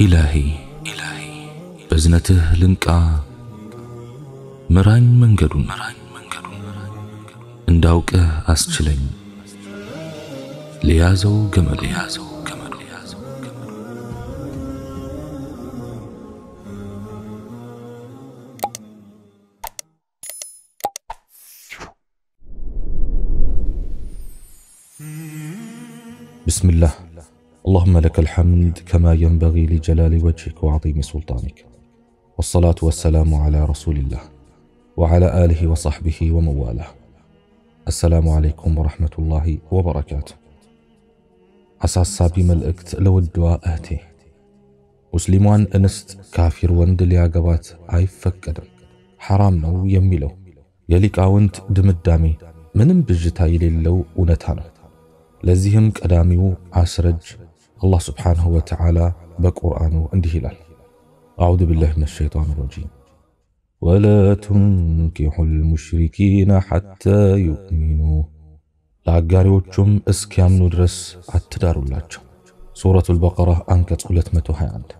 ኢላሂ በዝነትህ ልንቃ ምራኝ መንገዱን እንዳውቅህ አስችለኝ ለያዘው ገመዱ بسم الله اللهم لك الحمد كما ينبغي لجلال وجهك وعظيم سلطانك والصلاة والسلام على رسول الله وعلى آله وصحبه ومن والاه السلام عليكم ورحمة الله وبركاته አሳሳቢ መልእክት ለውድዋ እህቴ ሙስሊሟን እንስት ካፊር ወንድ ሊያገባት አይፈቀድም፣ ሐራም ነው የሚለው የሊቃውንት ድምዳሜ ምንም ብዥታ የሌለው እውነታ ነው። ለዚህም ቀዳሚው አስረጅ አላህ ስብሓንሁ ወተዓላ በቁርአኑ እንዲህ ይላል፣ አዑዙ ቢላሂ ሚነ ሸይጣን ረጂም ወላ ቱንኪሑ ልሙሽሪኪነ ሐታ ዩእሚኑ ለአጋሪዎቹም እስኪያምኑ ድረስ አትዳሩላቸው። ሱረቱል በቀራ አንቀጽ 221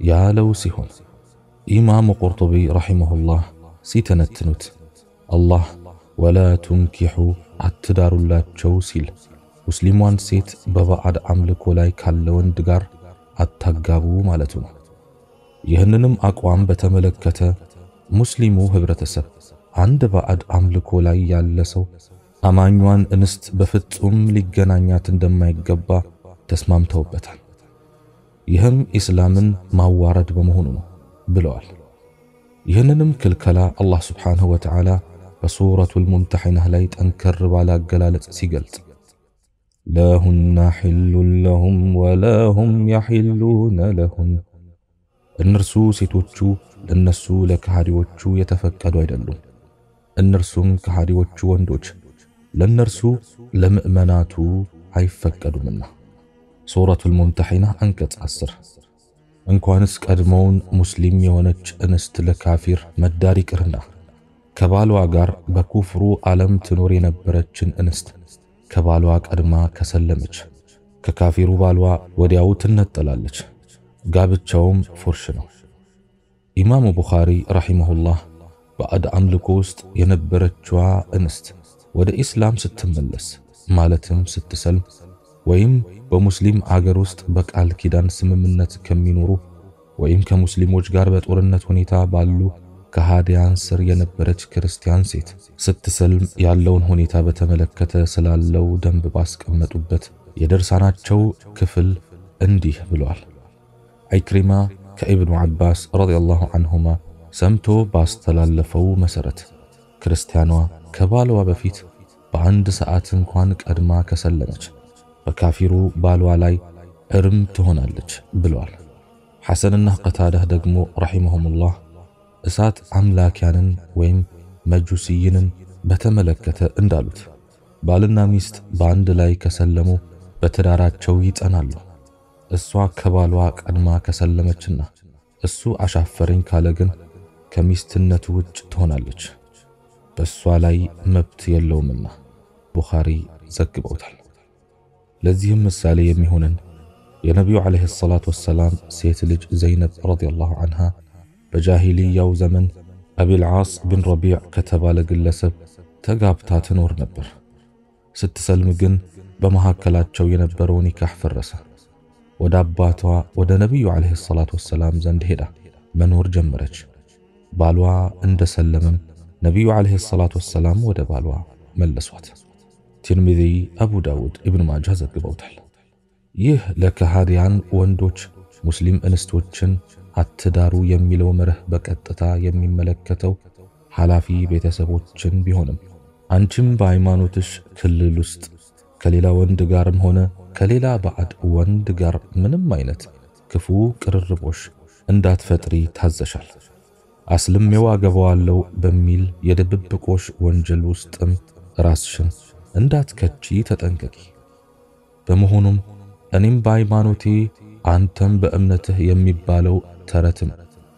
ያለው ሲሆን ኢማሙ ቁርጡቢ ረሒመሁላህ ሲተነትኑት አላህ ወላ ቱንኪሑ አትዳሩላቸው ሲል ሙስሊሟን ሴት በባዕድ አምልኮ ላይ ካለ ወንድ ጋር አታጋቡ ማለቱ ነው። ይህንንም አቋም በተመለከተ ሙስሊሙ ህብረተሰብ አንድ ባዕድ አምልኮ ላይ ያለ ሰው አማኟን እንስት በፍጹም ሊገናኛት እንደማይገባ ተስማምተውበታል። ይህም ኢስላምን ማዋረድ በመሆኑ ነው ብለዋል። ይህንንም ክልከላ አላህ ስብሓንሁ ወተዓላ በሱረቱል ሙምተሒናህ ላይ ጠንከር ባለ አገላለጽ ሲገልጽ ለሁና ሒሉን ለሁም ወለሁም ያሒሉነ ለሁን እነርሱ ሴቶቹ ለነሱ ለከሃዲዎቹ የተፈቀዱ አይደሉም፣ እነርሱም ከሃዲዎቹ ወንዶች ለነርሱ ለምእመናቱ አይፈቀዱምና። ሱረቱል ሙምተሒና አንቀጽ 10 እንኳንስ ቀድሞውን ሙስሊም የሆነች እንስት ለካፊር መዳር ይቅርና ከባሏ ጋር በኩፍሩ ዓለም ትኖር የነበረችን እንስት ከባሏ ቀድማ ከሰለመች ከካፊሩ ባሏ ወዲያው ትነጠላለች። ጋብቻውም ፉርሽ ነው። ኢማሙ ቡኻሪ ረሒመሁላህ ባዕድ አምልኮ ውስጥ የነበረችዋ እንስት ወደ ኢስላም ስትመለስ ማለትም ስትሰልም ወይም በሙስሊም አገር ውስጥ በቃል ኪዳን ስምምነት ከሚኖሩ ወይም ከሙስሊሞች ጋር በጦርነት ሁኔታ ባሉ ከሃዲያን ስር የነበረች ክርስቲያን ሴት ስትሰልም ያለውን ሁኔታ በተመለከተ ስላለው ደንብ ባስቀመጡበት የድርሳናቸው ክፍል እንዲህ ብለዋል። ዐክሪማ ከኢብኑ ዓባስ ረዲየላሁ ዐንሁማ ሰምቶ ባስተላለፈው መሠረት ክርስቲያኗ ከባሏ በፊት በአንድ ሰዓት እንኳን ቀድማ ከሰለመች በካፊሩ ባሏ ላይ እርም ትሆናለች ብለዋል። ሐሰንና ቀታዳህ ደግሞ ረሒመሁሙላህ እሳት አምላኪያንን ወይም መጁስይንን በተመለከተ እንዳሉት ባልና ሚስት በአንድ ላይ ከሰለሙ በትዳራቸው ይጸናሉ። እሷ ከባሏ ቀድማ ከሰለመችና እሱ አሻፈረኝ ካለ ግን ከሚስትነቱ ውጭ ትሆናለች። በእሷ ላይ መብት የለውምና ቡኻሪ ዘግበውታል። ለዚህም ምሳሌ የሚሆንን የነቢዩ ዓለይሂ ሰላቱ ወሰላም ሴት ልጅ ዘይነብ ረዲየላሁ ዐንሃ በጃሂልያው ዘመን አቢልዓስ ብን ረቢዕ ከተባለ ግለሰብ ተጋብታ ትኖር ነበር። ስትሰልም ግን በመካከላቸው የነበረው ኒካህ ፈረሰ። ወደ አባቷ ወደ ነቢዩ ዓለይሂ ሰላቱ ወሰላም ዘንድ ሄዳ መኖር ጀመረች። ባሏ እንደሰለመም ነቢዩ ዓለይሂ ሰላቱ ወሰላም ወደ ባሏ መለሷት። ቲርሚዚ፣ አቡ ዳውድ፣ ኢብኑ ማጃ ዘግበውታል። ይህ ለከሃዲያን ወንዶች ሙስሊም እንስቶችን አትዳሩ የሚለው መርህ በቀጥታ የሚመለከተው ኃላፊ ቤተሰቦችን ቢሆንም አንቺም በሃይማኖትሽ ክልል ውስጥ ከሌላ ወንድ ጋርም ሆነ ከሌላ ባዕድ ወንድ ጋር ምንም አይነት ክፉ ቅርርቦሽ እንዳትፈጥሪ ታዘሻል። አስልሜው አገባዋለሁ በሚል የድብብቆሽ ወንጀል ውስጥም ራስሽን እንዳትከቺ ተጠንቀቂ። በመሆኑም እኔም በሃይማኖቴ አንተም በእምነትህ የሚባለው ተረትም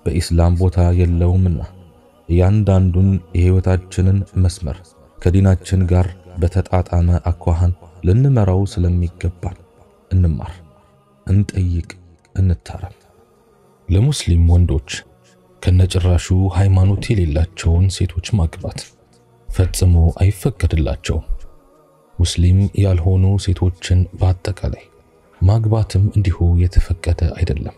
በኢስላም ቦታ የለውምና እያንዳንዱን የሕይወታችንን መስመር ከዲናችን ጋር በተጣጣመ አኳኋን ልንመራው ስለሚገባን እንማር፣ እንጠይቅ፣ እንታረም። ለሙስሊም ወንዶች ከነጭራሹ ሃይማኖት የሌላቸውን ሴቶች ማግባት ፈጽሞ አይፈቀድላቸውም። ሙስሊም ያልሆኑ ሴቶችን በአጠቃላይ ማግባትም እንዲሁ የተፈቀደ አይደለም።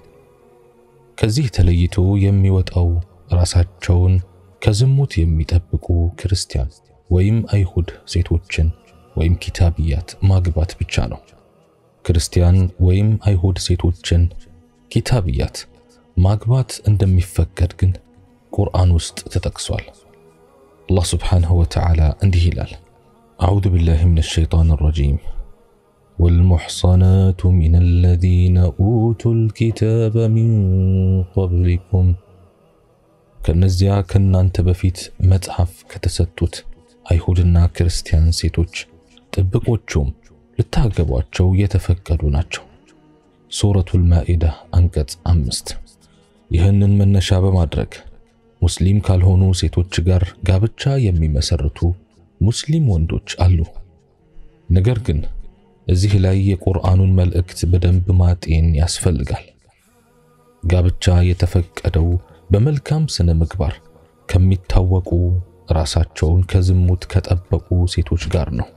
ከዚህ ተለይቶ የሚወጣው ራሳቸውን ከዝሙት የሚጠብቁ ክርስቲያን ወይም አይሁድ ሴቶችን ወይም ኪታብያት ማግባት ብቻ ነው። ክርስቲያን ወይም አይሁድ ሴቶችን ኪታብያት ማግባት እንደሚፈቀድ ግን ቁርአን ውስጥ ተጠቅሷል። አላህ ስብሓንሁ ወተዓላ እንዲህ ይላል፣ አዑዙ ቢላሂ ሚነ ሸይጣን ረጂም ወልሙሕሰናቱ ሚነ አለዚነ ኡቱል ኪታበ ሚን ቀብሊኩም ከእነዚያ ከእናንተ በፊት መጽሐፍ ከተሰጡት አይሁድና ክርስቲያን ሴቶች ጥብቆቹም ልታገቧቸው የተፈቀዱ ናቸው። ሱረቱል ማኢዳ አንቀጽ አምስት ይህንን መነሻ በማድረግ ሙስሊም ካልሆኑ ሴቶች ጋር ጋብቻ የሚመሰርቱ ሙስሊም ወንዶች አሉ። ነገር ግን እዚህ ላይ የቁርአኑን መልእክት በደንብ ማጤን ያስፈልጋል። ጋብቻ የተፈቀደው በመልካም ስነ ምግባር ከሚታወቁ ራሳቸውን ከዝሙት ከጠበቁ ሴቶች ጋር ነው።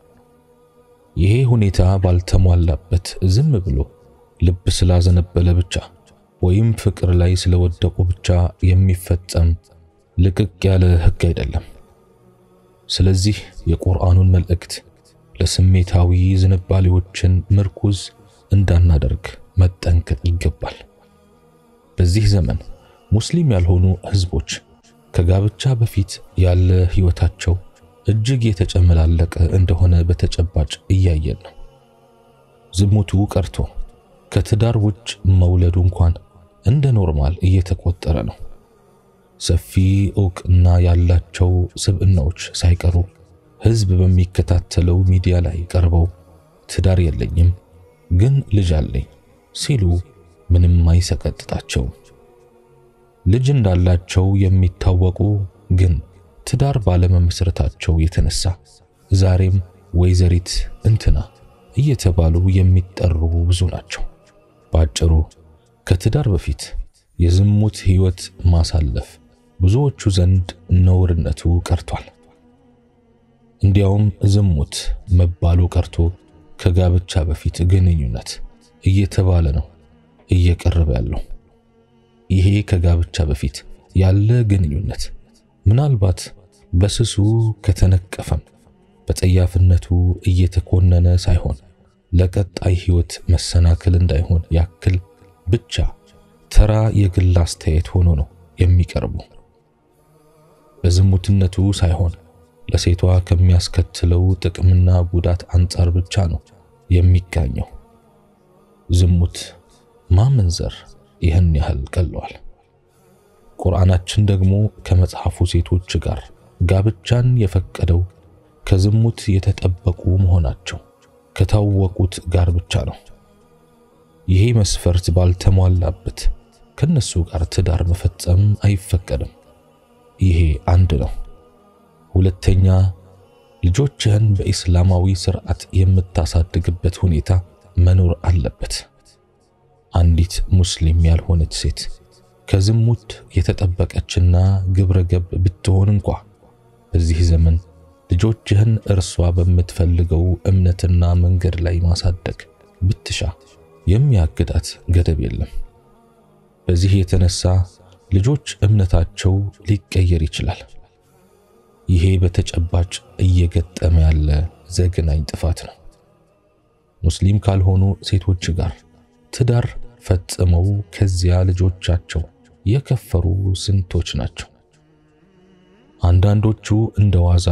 ይሄ ሁኔታ ባልተሟላበት ዝም ብሎ ልብ ስላዘነበለ ብቻ ወይም ፍቅር ላይ ስለወደቁ ብቻ የሚፈጸም ልቅቅ ያለ ሕግ አይደለም። ስለዚህ የቁርአኑን መልእክት ለስሜታዊ ዝንባሌዎችን ምርኩዝ እንዳናደርግ መጠንቀቅ ይገባል። በዚህ ዘመን ሙስሊም ያልሆኑ ህዝቦች ከጋብቻ በፊት ያለ ህይወታቸው እጅግ የተጨመላለቀ እንደሆነ በተጨባጭ እያየን ነው። ዝሙቱ ቀርቶ ከትዳር ውጭ መውለዱ እንኳን እንደ normal እየተቆጠረ ነው። ሰፊ እውቅና ያላቸው ስብዕናዎች ሳይቀሩ ህዝብ በሚከታተለው ሚዲያ ላይ ቀርበው ትዳር የለኝም ግን ልጅ አለኝ ሲሉ ምንም አይሰቀጥጣቸውም። ልጅ እንዳላቸው የሚታወቁ ግን ትዳር ባለመመስረታቸው የተነሳ ዛሬም ወይዘሪት እንትና እየተባሉ የሚጠሩ ብዙ ናቸው። በአጭሩ ከትዳር በፊት የዝሙት ህይወት ማሳለፍ ብዙዎቹ ዘንድ ነውርነቱ ቀርቷል። እንዲያውም ዝሙት መባሉ ቀርቶ ከጋብቻ በፊት ግንኙነት እየተባለ ነው እየቀረበ ያለው። ይሄ ከጋብቻ በፊት ያለ ግንኙነት ምናልባት በስሱ ከተነቀፈም በጸያፍነቱ እየተኮነነ ሳይሆን ለቀጣይ ህይወት መሰናክል እንዳይሆን ያክል ብቻ ተራ የግል አስተያየት ሆኖ ነው የሚቀርቡ። በዝሙትነቱ ሳይሆን ለሴቷ ከሚያስከትለው ጥቅምና ጉዳት አንጻር ብቻ ነው የሚቃኘው። ዝሙት ማመንዘር ይህን ያህል ቀለዋል። ቁርአናችን ደግሞ ከመጽሐፉ ሴቶች ጋር ጋብቻን የፈቀደው ከዝሙት የተጠበቁ መሆናቸው ከታወቁት ጋር ብቻ ነው። ይሄ መስፈርት ባልተሟላበት ከነሱ ጋር ትዳር መፈጸም አይፈቀድም። ይሄ አንድ ነው። ሁለተኛ ልጆችህን በኢስላማዊ ስርዓት የምታሳድግበት ሁኔታ መኖር አለበት። አንዲት ሙስሊም ያልሆነች ሴት ከዝሙት የተጠበቀችና ግብረ ገብ ብትሆን እንኳ በዚህ ዘመን ልጆችህን እርሷ በምትፈልገው እምነትና መንገድ ላይ ማሳደግ ብትሻ የሚያግዳት ገደብ የለም። በዚህ የተነሳ ልጆች እምነታቸው ሊቀየር ይችላል። ይሄ በተጨባጭ እየገጠመ ያለ ዘግናኝ ጥፋት ነው። ሙስሊም ካልሆኑ ሴቶች ጋር ትዳር ፈጽመው ከዚያ ልጆቻቸው የከፈሩ ስንቶች ናቸው። አንዳንዶቹ እንደ ዋዛ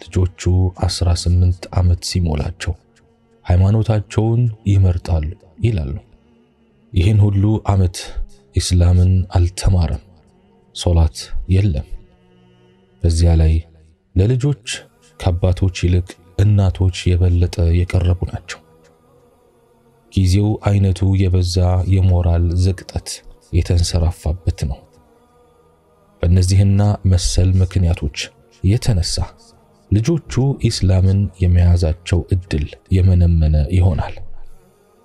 ልጆቹ 18 ዓመት ሲሞላቸው ሃይማኖታቸውን ይመርጣሉ ይላሉ። ይህን ሁሉ ዓመት ኢስላምን አልተማረም፣ ሶላት የለም። በዚያ ላይ ለልጆች ከአባቶች ይልቅ እናቶች የበለጠ የቀረቡ ናቸው። ጊዜው አይነቱ የበዛ የሞራል ዝቅጠት የተንሰራፋበት ነው። በእነዚህና መሰል ምክንያቶች የተነሳ ልጆቹ ኢስላምን የመያዛቸው እድል የመነመነ ይሆናል።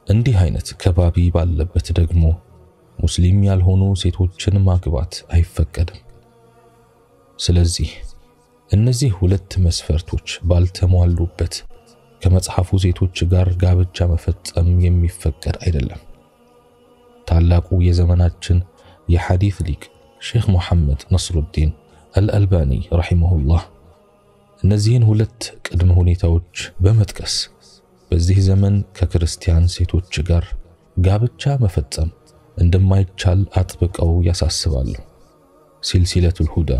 እንዲህ አይነት ከባቢ ባለበት ደግሞ ሙስሊም ያልሆኑ ሴቶችን ማግባት አይፈቀድም። ስለዚህ እነዚህ ሁለት መስፈርቶች ባልተሟሉበት ከመጽሐፉ ሴቶች ጋር ጋብቻ መፈጸም የሚፈቀድ አይደለም። ታላቁ የዘመናችን የሐዲት ሊቅ ሼኽ ሙሐመድ ነስሩዲን አልአልባኒ ረሒመሁላህ እነዚህን ሁለት ቅድመ ሁኔታዎች በመጥቀስ በዚህ ዘመን ከክርስቲያን ሴቶች ጋር ጋብቻ መፈጸም እንደማይቻል አጥብቀው ያሳስባሉ። ሲልሲለቱል ሁዳ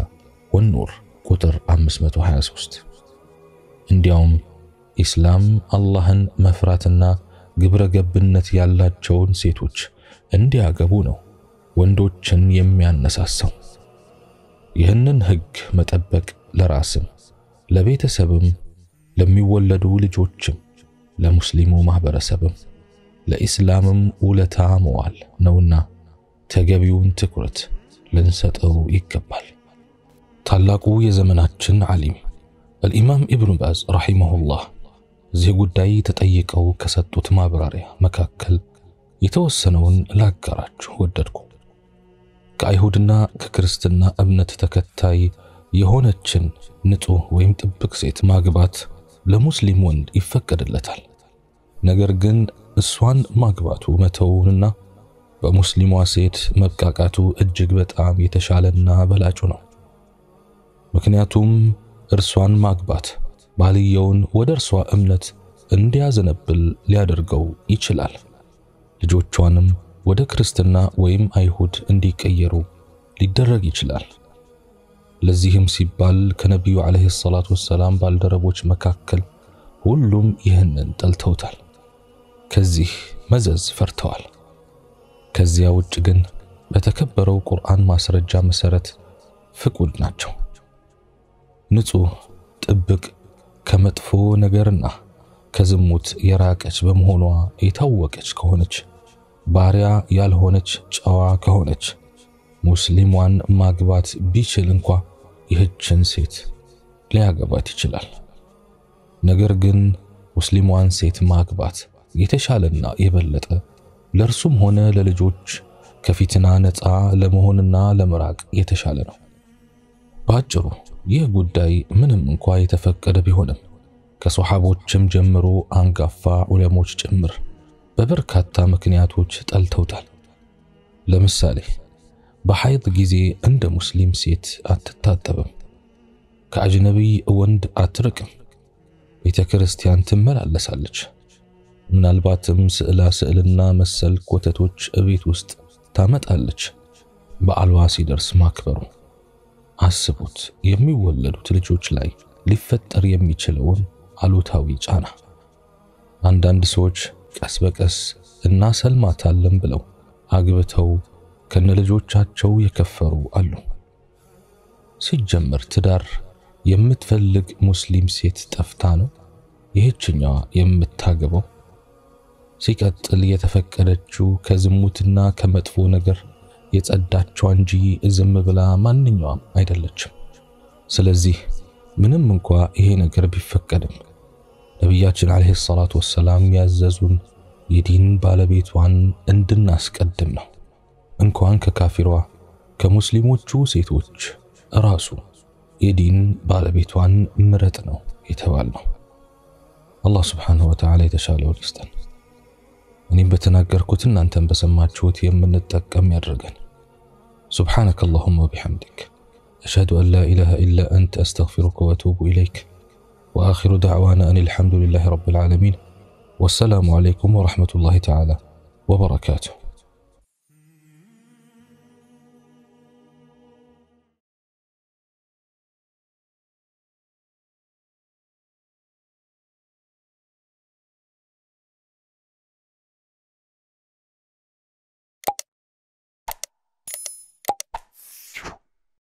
ወኑር ቁጥር 523 እንዲያውም ኢስላም አላህን መፍራትና ግብረ ገብነት ያላቸውን ሴቶች እንዲያገቡ ነው ወንዶችን የሚያነሳሳው። ይህንን ሕግ መጠበቅ ለራስም ለቤተሰብም ለሚወለዱ ልጆችም ለሙስሊሙ ማህበረሰብም ለኢስላምም ውለታ መዋል ነውና ተገቢውን ትኩረት ልንሰጠው ይገባል። ታላቁ የዘመናችን ዓሊም አልኢማም ኢብኑ ባዝ ረሒመሁላህ እዚህ ጉዳይ ተጠይቀው ከሰጡት ማብራሪያ መካከል የተወሰነውን ላጋራችሁ ወደድኩ። ከአይሁድና ከክርስትና እምነት ተከታይ የሆነችን ንጹሕ ወይም ጥብቅ ሴት ማግባት ለሙስሊም ወንድ ይፈቀድለታል። ነገር ግን እሷን ማግባቱ መተውንና በሙስሊሟ ሴት መብቃቃቱ እጅግ በጣም የተሻለና በላጩ ነው። ምክንያቱም እርሷን ማግባት ባልየውን ወደ እርሷ እምነት እንዲያዘነብል ሊያደርገው ይችላል። ልጆቿንም ወደ ክርስትና ወይም አይሁድ እንዲቀየሩ ሊደረግ ይችላል። ለዚህም ሲባል ከነቢዩ ዓለይሂ ሰላቱ ወሰላም ባልደረቦች መካከል ሁሉም ይህንን ጠልተውታል። ከዚህ መዘዝ ፈርተዋል። ከዚያ ውጭ ግን በተከበረው ቁርአን ማስረጃ መሰረት ፍቁድ ናቸው። ንጹሕ፣ ጥብቅ፣ ከመጥፎ ነገርና ከዝሙት የራቀች በመሆኗ የታወቀች ከሆነች ባሪያ ያልሆነች ጨዋ ከሆነች ሙስሊሟን ማግባት ቢችል እንኳ ይህችን ሴት ሊያገባት ይችላል። ነገር ግን ሙስሊሟን ሴት ማግባት የተሻለና የበለጠ ለእርሱም ሆነ ለልጆች ከፊትና ነፃ ለመሆንና ለመራቅ የተሻለ ነው። በአጭሩ ይህ ጉዳይ ምንም እንኳ የተፈቀደ ቢሆንም ከሶሐቦችም ጀምሮ አንጋፋ ዑለሞች ጭምር በበርካታ ምክንያቶች ጠልተውታል። ለምሳሌ በሐይድ ጊዜ እንደ ሙስሊም ሴት አትታጠብም፣ ከአጅነቢይ ወንድ አትርቅም፣ ቤተ ክርስቲያን ትመላለሳለች። ምናልባትም ስዕላ ስዕልና መሰል ኮተቶች እቤት ውስጥ ታመጣለች። በዓሏ ሲደርስ ማክበሩ አስቡት፣ የሚወለዱት ልጆች ላይ ሊፈጠር የሚችለውን አሉታዊ ጫና። አንዳንድ ሰዎች ቀስ በቀስ እናሰልማታለን ብለው አግብተው ከነልጆቻቸው የከፈሩ አሉ። ሲጀመር ትዳር የምትፈልግ ሙስሊም ሴት ጠፍታ ነው ይህችኛዋ የምታገባው? ሲቀጥል የተፈቀደችው ከዝሙትና ከመጥፎ ነገር የጸዳችዋ እንጂ ዝም ብላ ማንኛውም አይደለችም። ስለዚህ ምንም እንኳ ይሄ ነገር ቢፈቀድም ነቢያችን ዓለይሂ ሰላቱ ወሰላም ያዘዙን የዲን ባለቤቷን እንድናስቀድም ነው። እንኳን ከካፊሯ ከሙስሊሞቹ ሴቶች ራሱ የዲን ባለቤቷን ምረጥ ነው የተባል ነው። አላህ ስብሓንሁ ወተዓላ የተሻለውን ይስጠን። እኔም በተናገርኩት እናንተን በሰማችሁት የምንጠቀም ያድርገን። ሱብሓነከ አላሁመ ወቢሐምዲክ አሽሀዱ አን ላ ኢላሃ ኢላ አንተ አስተግፊሩከ ወአቱቡ ኢለይክ ወአኺሩ ደዕዋና አን አልሐምዱሊላሂ ረቢል ዓለሚን ወሰላሙ ዓለይኩም ወረሕመቱላሂ ተዓላ ወበረካቱሁ።